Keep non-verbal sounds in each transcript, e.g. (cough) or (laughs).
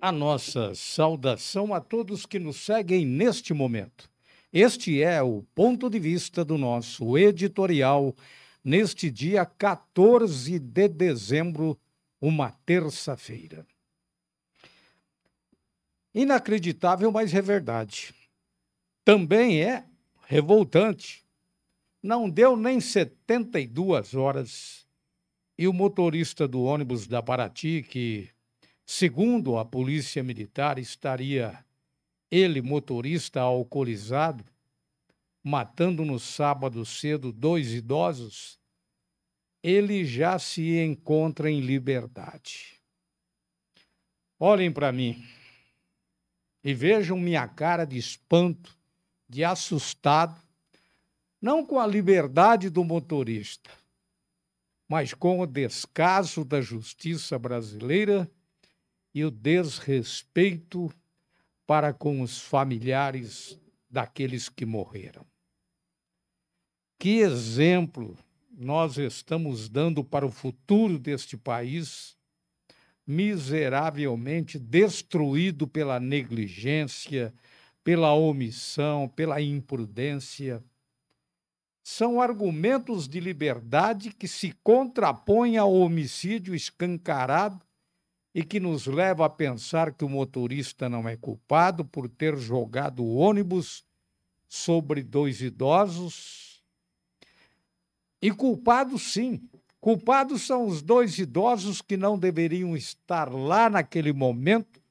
a nossa saudação a todos que nos seguem neste momento. Este é o ponto de vista do nosso editorial neste dia 14 de dezembro, uma terça-feira. Inacreditável, mas é verdade. Também é revoltante. Não deu nem 72 horas e o motorista do ônibus da Paraty, que Segundo a polícia militar, estaria ele, motorista alcoolizado, matando no sábado cedo dois idosos. Ele já se encontra em liberdade. Olhem para mim e vejam minha cara de espanto, de assustado, não com a liberdade do motorista, mas com o descaso da justiça brasileira e o desrespeito para com os familiares daqueles que morreram. Que exemplo nós estamos dando para o futuro deste país, miseravelmente destruído pela negligência, pela omissão, pela imprudência. São argumentos de liberdade que se contrapõem ao homicídio escancarado e que nos leva a pensar que o motorista não é culpado por ter jogado o ônibus sobre dois idosos. E culpados, sim. Culpados são os dois idosos que não deveriam estar lá naquele momento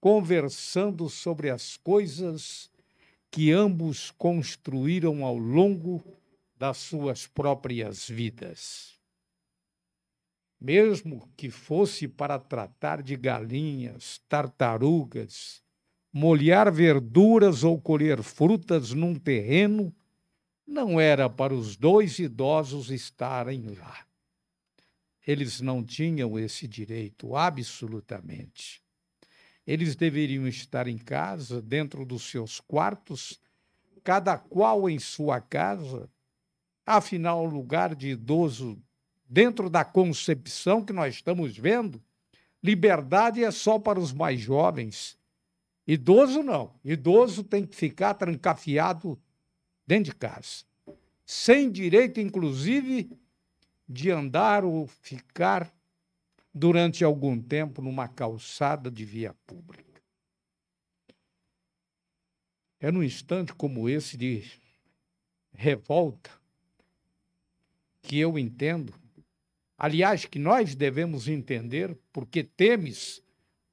conversando sobre as coisas que ambos construíram ao longo das suas próprias vidas mesmo que fosse para tratar de galinhas, tartarugas, molhar verduras ou colher frutas num terreno, não era para os dois idosos estarem lá. Eles não tinham esse direito, absolutamente. Eles deveriam estar em casa, dentro dos seus quartos, cada qual em sua casa. Afinal, o lugar de idoso dentro da concepção que nós estamos vendo, liberdade é só para os mais jovens. Idoso não. Idoso tem que ficar trancafiado dentro de casa. Sem direito, inclusive, de andar ou ficar durante algum tempo numa calçada de via pública. É num instante como esse de revolta que eu entendo Aliás, que nós devemos entender, porque Temes,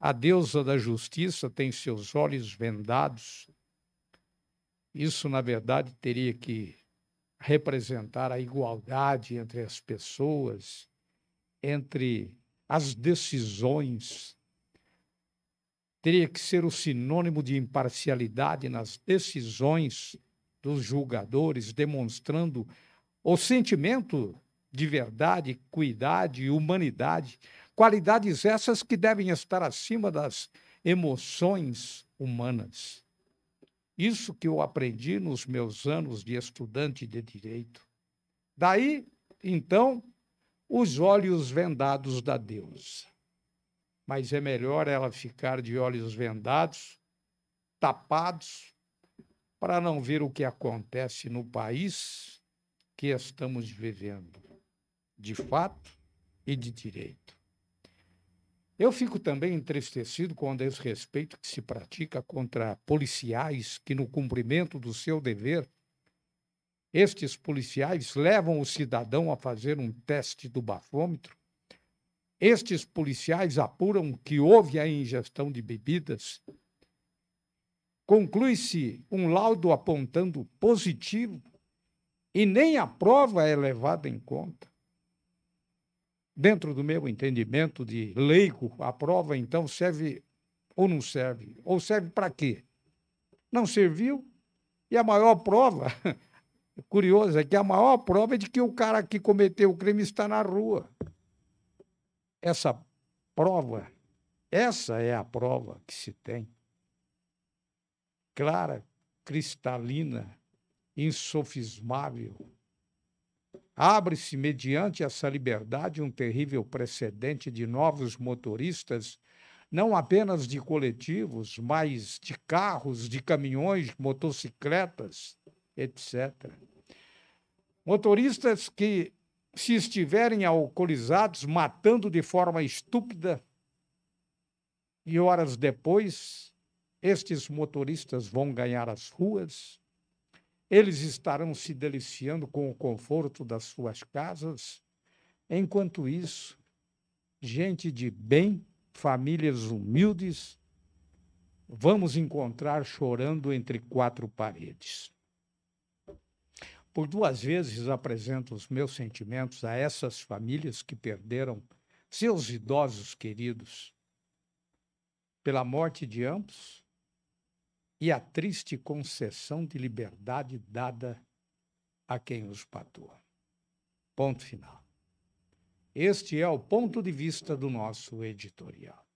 a deusa da justiça, tem seus olhos vendados. Isso, na verdade, teria que representar a igualdade entre as pessoas, entre as decisões. Teria que ser o sinônimo de imparcialidade nas decisões dos julgadores, demonstrando o sentimento de verdade, equidade e humanidade, qualidades essas que devem estar acima das emoções humanas. Isso que eu aprendi nos meus anos de estudante de direito. Daí, então, os olhos vendados da deusa. Mas é melhor ela ficar de olhos vendados, tapados, para não ver o que acontece no país que estamos vivendo de fato e de direito. Eu fico também entristecido com o desrespeito que se pratica contra policiais que, no cumprimento do seu dever, estes policiais levam o cidadão a fazer um teste do bafômetro. Estes policiais apuram que houve a ingestão de bebidas. Conclui-se um laudo apontando positivo e nem a prova é levada em conta dentro do meu entendimento de leigo, a prova então serve ou não serve? Ou serve para quê? Não serviu? E a maior prova, (laughs) curioso, é que a maior prova é de que o cara que cometeu o crime está na rua. Essa prova, essa é a prova que se tem. Clara, cristalina, insofismável Abre-se, mediante essa liberdade, um terrível precedente de novos motoristas não apenas de coletivos, mas de carros, de caminhões, motocicletas, etc. Motoristas que, se estiverem alcoolizados, matando de forma estúpida, e horas depois, estes motoristas vão ganhar as ruas, eles estarão se deliciando com o conforto das suas casas, enquanto isso, gente de bem, famílias humildes, vamos encontrar chorando entre quatro paredes. Por duas vezes apresento os meus sentimentos a essas famílias que perderam seus idosos queridos pela morte de ambos e a triste concessão de liberdade dada a quem os matou. Ponto final. Este é o ponto de vista do nosso editorial.